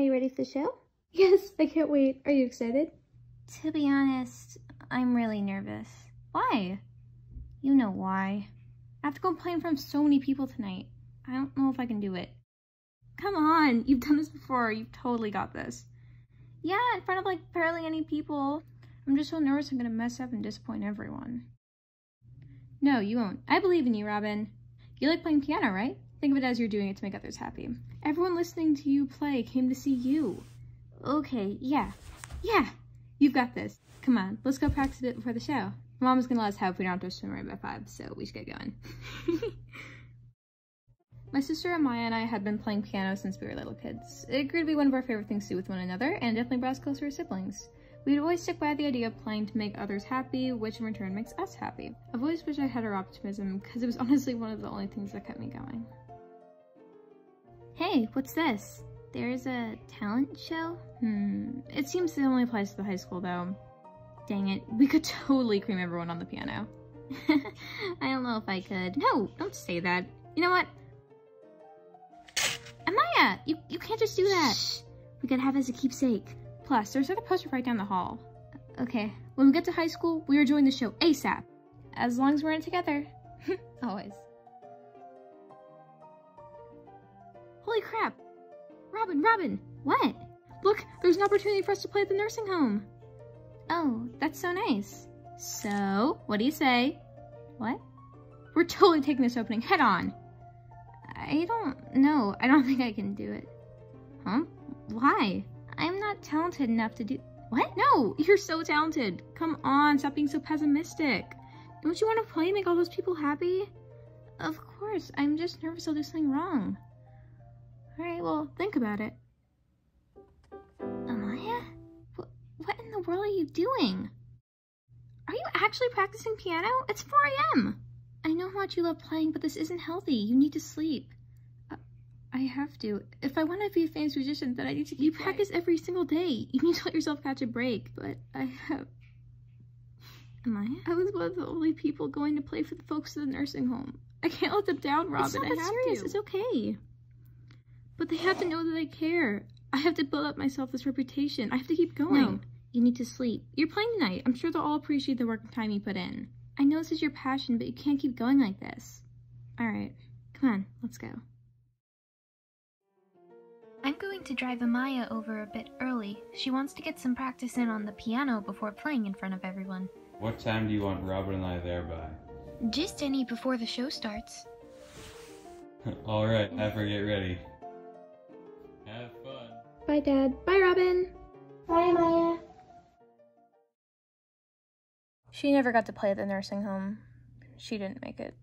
Are you ready for the show? Yes, I can't wait. Are you excited? To be honest, I'm really nervous. Why? You know why. I have to go play in front of so many people tonight. I don't know if I can do it. Come on, you've done this before. You've totally got this. Yeah, in front of like barely any people. I'm just so nervous I'm gonna mess up and disappoint everyone. No, you won't. I believe in you, Robin. You like playing piano, right? Think of it as you're doing it to make others happy. Everyone listening to you play came to see you. Okay, yeah. Yeah, you've got this. Come on, let's go practice it before the show. Mom's gonna let us have we don't have to swim right by five, so we should get going. My sister Amaya and I had been playing piano since we were little kids. It grew to be one of our favorite things to do with one another, and definitely brought us closer as siblings. We'd always stick by the idea of playing to make others happy, which in return makes us happy. I've always wished I had her optimism, because it was honestly one of the only things that kept me going. Hey, what's this? There's a talent show? Hmm, it seems it only applies to the high school though. Dang it, we could totally cream everyone on the piano. I don't know if I could. No, don't say that. You know what? Amaya, you, you can't just do that. Shh. We gotta have it as a keepsake. Plus, there's another poster right down the hall. Okay, when we get to high school, we are joining the show ASAP. As long as we're in it together. Always. Holy crap! Robin, Robin! What? Look, there's an opportunity for us to play at the nursing home. Oh, that's so nice. So, what do you say? What? We're totally taking this opening head on. I don't know. I don't think I can do it. Huh? Why? I'm not talented enough to do- What? No, you're so talented. Come on, stop being so pessimistic. Don't you want to play and make all those people happy? Of course, I'm just nervous I'll do something wrong. Alright, well, think about it. Amaya? What, what in the world are you doing? Are you actually practicing piano? It's 4 a.m. I know how much you love playing, but this isn't healthy. You need to sleep. Uh, I have to. If I want to be a famous musician, then I need to keep You practice every single day. You need to let yourself catch a break, but I have... Am I? I was one of the only people going to play for the folks in the nursing home. I can't let them down, Robin. It's not that serious. To. It's okay. But they have to know that I care. I have to build up myself this reputation. I have to keep going. No, you need to sleep. You're playing tonight. I'm sure they'll all appreciate the work and time you put in. I know this is your passion, but you can't keep going like this. Alright, come on, let's go. I'm going to drive Amaya over a bit early. She wants to get some practice in on the piano before playing in front of everyone. What time do you want Robert and I there by? Just any before the show starts. Alright, have her get ready. Bye, Dad. Bye, Robin. Bye, Maya. She never got to play at the nursing home. She didn't make it.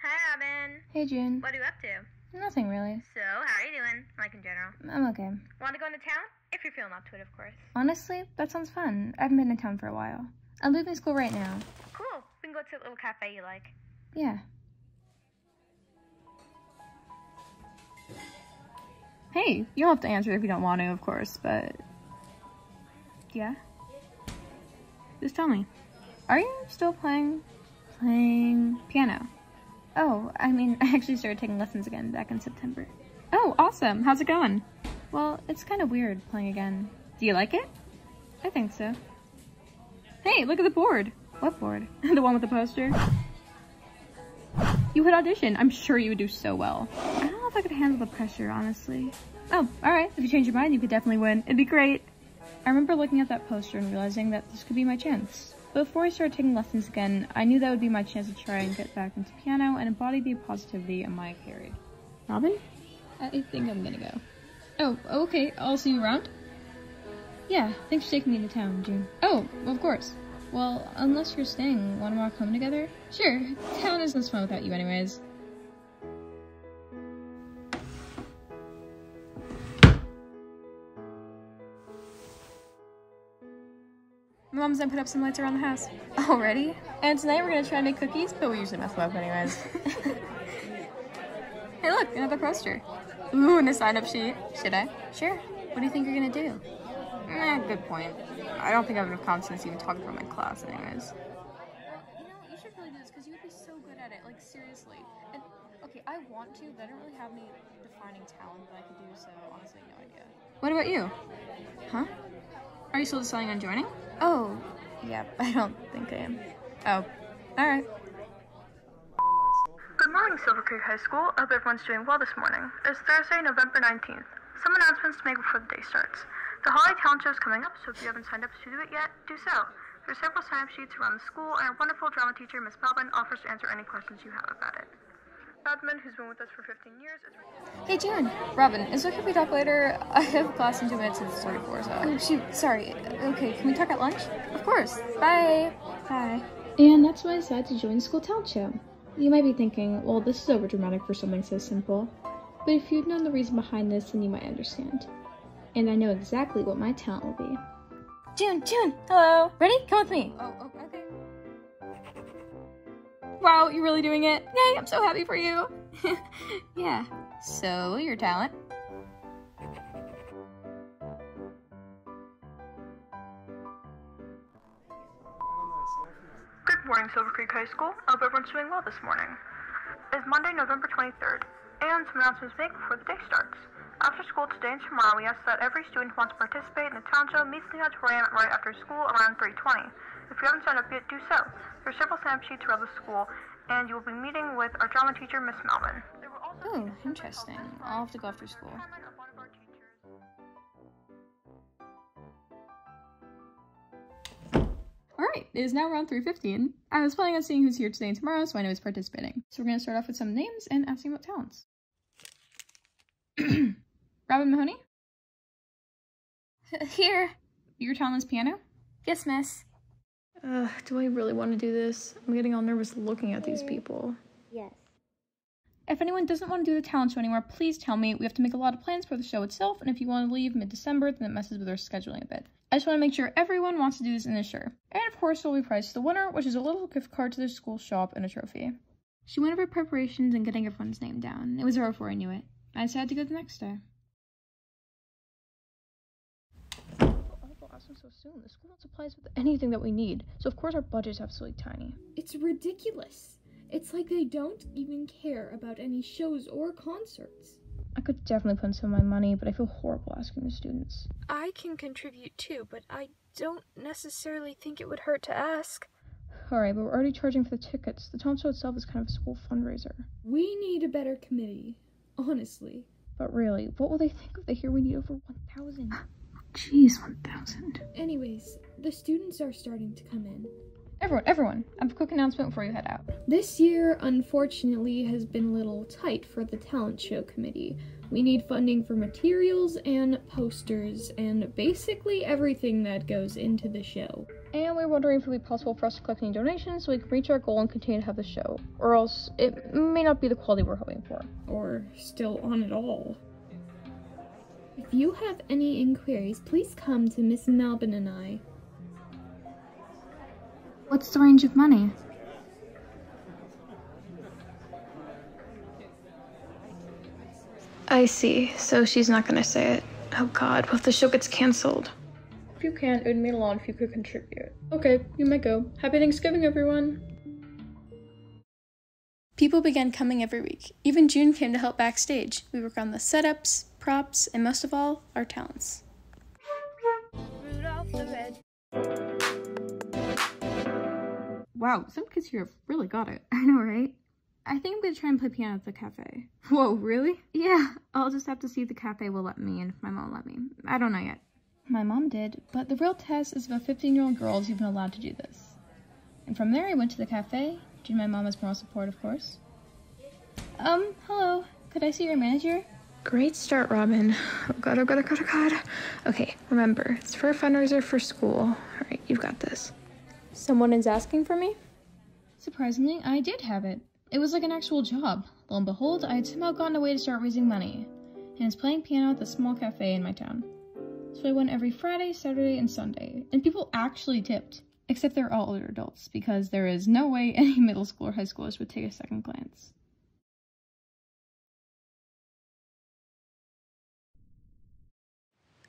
Hi, Robin. Hey, June. What are you up to? Nothing really. So, how are you doing? Like in general? I'm okay. Want to go into town? If you're feeling up to it, of course. Honestly, that sounds fun. I haven't been in town for a while. I'm leaving school right now. Cool. We can go to a little cafe you like. Yeah. Hey, you don't have to answer if you don't want to, of course, but... Yeah? Just tell me. Are you still playing... playing piano? Oh, I mean, I actually started taking lessons again back in September. Oh, awesome. How's it going? Well, it's kind of weird playing again. Do you like it? I think so. Hey, look at the board. What board? the one with the poster? You would audition. I'm sure you would do so well. I don't know if I could handle the pressure, honestly. Oh, alright. If you change your mind, you could definitely win. It'd be great. I remember looking at that poster and realizing that this could be my chance. Before I started taking lessons again, I knew that would be my chance to try and get back into piano and embody the positivity Amaya carried. Robin? I think I'm gonna go. Oh, okay. I'll see you around. Yeah, thanks for taking me to town, June. Oh, of course. Well, unless you're staying, wanna walk home together? Sure, town isn't fun without you anyways. Mom's gonna put up some lights around the house. Already? And tonight we're gonna try to make cookies, but we usually mess them up anyways. hey look, another poster. Ooh, and a sign-up sheet. Should I? Sure. What do you think you're gonna do? Eh, good point. I don't think I have enough confidence to even talk in front of my class, anyways. You know, you should really do this because you would be so good at it. Like seriously. And okay, I want to, but I don't really have any defining talent that I could do. So honestly, no idea. What about you? Huh? Are you still deciding on joining? Oh, yeah. I don't think I am. Oh, all right. Good morning, Silver Creek High School. I hope everyone's doing well this morning. It's Thursday, November 19th. Some announcements to make before the day starts. The Holiday Talent Show is coming up, so if you haven't signed up to do it yet, do so. There are several sign-up sheets around the school, and our wonderful drama teacher, Miss Melvin, offers to answer any questions you have about it. Badman, who's been with us for 15 years, is... Hey, June. Robin, is it okay if we talk later? I have class in two minutes and it's 44, so... Oh, shoot. Sorry. Okay, can we talk at lunch? Of course. Bye. Bye. And that's why I decided to join the school talent show. You might be thinking, well, this is overdramatic for something so simple. But if you'd known the reason behind this, then you might understand. And I know exactly what my talent will be. June, June, hello. Ready? Come with me. Oh, oh, okay. Wow, you're really doing it. Yay, I'm so happy for you. yeah. So, your talent? Silver Creek High School. I hope everyone's doing well this morning. It's Monday, November 23rd, and some announcements to make before the day starts. After school today and tomorrow, we ask that every student who wants to participate in the talent show meets the auditorium right after school around 3.20. If you haven't signed up yet, do so. There are several sign-up sheets around the school, and you will be meeting with our drama teacher, Miss Melvin. Oh, interesting. I'll have to go after school. Alright, it is now around 3.15. I was planning on seeing who's here today and tomorrow, so I know who's participating. So we're gonna start off with some names and asking about talents. Robin Mahoney? Here. Your talent is piano? Yes, miss. Ugh, do I really want to do this? I'm getting all nervous looking at these people. Yes. If anyone doesn't want to do the talent show anymore, please tell me. We have to make a lot of plans for the show itself, and if you want to leave mid-December, then it messes with our scheduling a bit. I just want to make sure everyone wants to do this in this sure. And of course, we'll be prize to the winner, which is a little gift card to the school shop and a trophy. She went over preparations and getting everyone's name down. It was over before I knew it. I decided to go the next day. I'll so soon. The school not supplies with anything that we need, so of course our budget's absolutely tiny. It's ridiculous. It's like they don't even care about any shows or concerts. I could definitely put in some of my money, but I feel horrible asking the students. I can contribute too, but I don't necessarily think it would hurt to ask. Alright, but we're already charging for the tickets. The talent show itself is kind of a school fundraiser. We need a better committee, honestly. But really, what will they think if they hear we need over 1,000? Jeez, 1,000. Anyways, the students are starting to come in. Everyone, everyone, I have a quick announcement before you head out. This year, unfortunately, has been a little tight for the talent show committee. We need funding for materials and posters and basically everything that goes into the show. And we we're wondering if it would be possible for us to collect any donations so we can reach our goal and continue to have the show. Or else it may not be the quality we're hoping for. Or still on at all. If you have any inquiries, please come to Miss Melvin and I. What's the range of money? I see. So she's not gonna say it. Oh god, what if the show gets cancelled? If you can, it would mean a lot if you could contribute. Okay, you might go. Happy Thanksgiving, everyone! People began coming every week. Even June came to help backstage. We work on the setups, props, and most of all, our talents. Wow, some kids here have really got it. I know, right? I think I'm gonna try and play piano at the cafe. Whoa, really? Yeah, I'll just have to see if the cafe will let me and if my mom will let me. I don't know yet. My mom did, but the real test is if a 15 year old girl is even allowed to do this. And from there, I went to the cafe. June, my mom, has moral support, of course. Um, hello. Could I see your manager? Great start, Robin. Oh god, oh god, oh god, oh god. Okay, remember, it's for a fundraiser for school. Alright, you've got this. Someone is asking for me? Surprisingly, I did have it. It was like an actual job. Lo and behold, I had somehow gotten a way to start raising money. And it's playing piano at the small cafe in my town. So I went every Friday, Saturday, and Sunday. And people actually tipped. Except they're all older adults, because there is no way any middle school or high schoolers would take a second glance.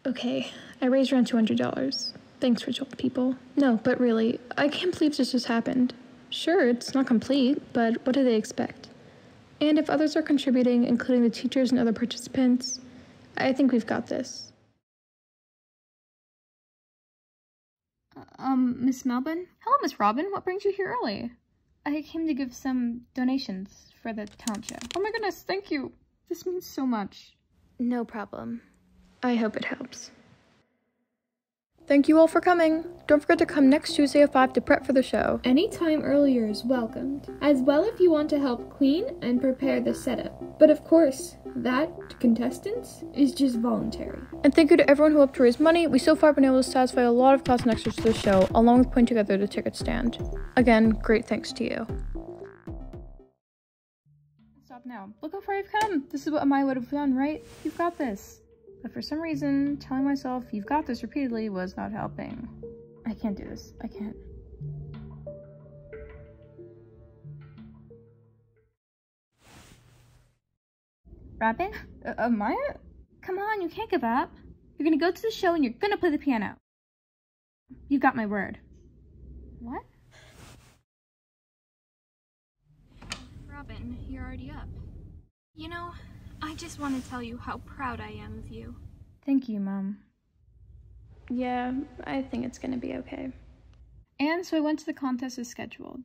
Okay, I raised around $200. Thanks, Rachel, people. No, but really, I can't believe this just happened. Sure, it's not complete, but what do they expect? And if others are contributing, including the teachers and other participants, I think we've got this. Um, Miss Melvin? Hello, Miss Robin. What brings you here early? I came to give some donations for the talent show. Oh my goodness, thank you. This means so much. No problem. I hope it helps. Thank you all for coming. Don't forget to come next Tuesday at 5 to prep for the show. Any time earlier is welcomed, as well if you want to help clean and prepare the setup. But of course, that, to contestants, is just voluntary. And thank you to everyone who helped to raise money. We so far been able to satisfy a lot of costs and extras to the show, along with putting together the ticket stand. Again, great thanks to you. Stop now. Look how far you've come. This is what Amaya would have done, right? You've got this. But for some reason, telling myself you've got this repeatedly was not helping. I can't do this. I can't. Robin? Uh, Amaya? Come on, you can't give up. You're gonna go to the show and you're gonna play the piano. You got my word. What? Robin, you're already up. You know, I just want to tell you how proud I am of you. Thank you, Mom. Yeah, I think it's gonna be okay. And so I went to the contest as scheduled.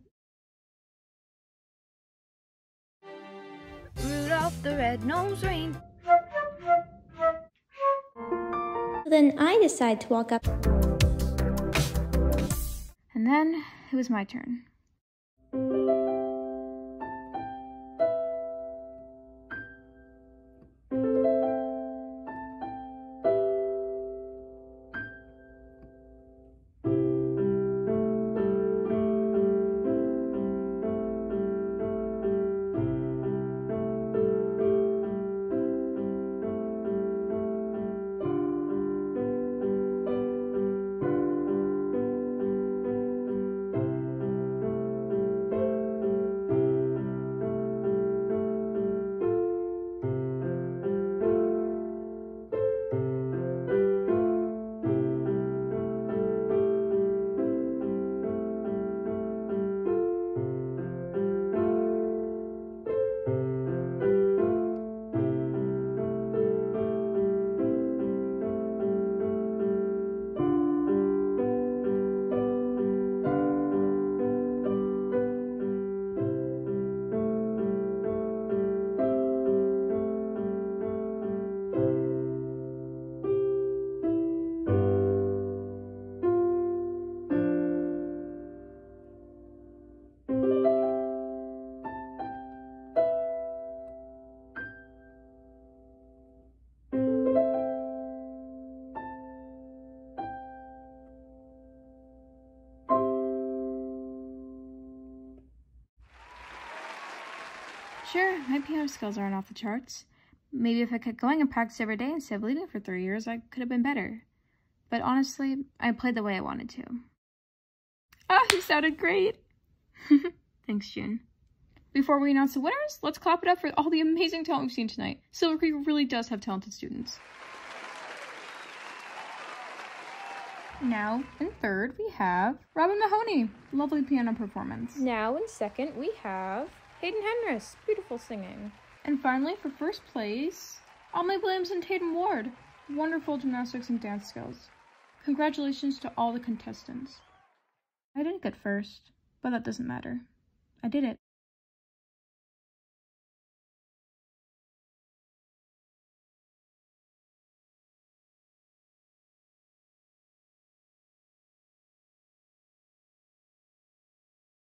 Rudolph the red-nosed reindeer. Then I decide to walk up. And then it was my turn. My piano skills aren't off the charts. Maybe if I kept going and practiced every day instead of leaving for three years, I could have been better. But honestly, I played the way I wanted to. Ah, you sounded great! Thanks, June. Before we announce the winners, let's clap it up for all the amazing talent we've seen tonight. Silver Creek really does have talented students. Now, in third, we have Robin Mahoney. Lovely piano performance. Now in second, we have Hayden Henris. Beautiful singing. And finally, for first place, Amelie Williams and Tatum Ward. Wonderful gymnastics and dance skills. Congratulations to all the contestants. I didn't get first, but that doesn't matter. I did it.